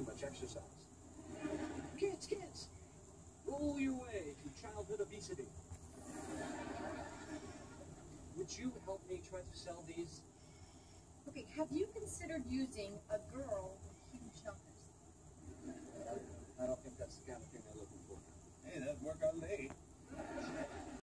too much exercise. Kids, kids, roll your way to childhood obesity. Would you help me try to sell these? Okay, have you considered using a girl with huge shoulders? I don't think that's the kind of thing they're looking for. Hey, that'd work out late.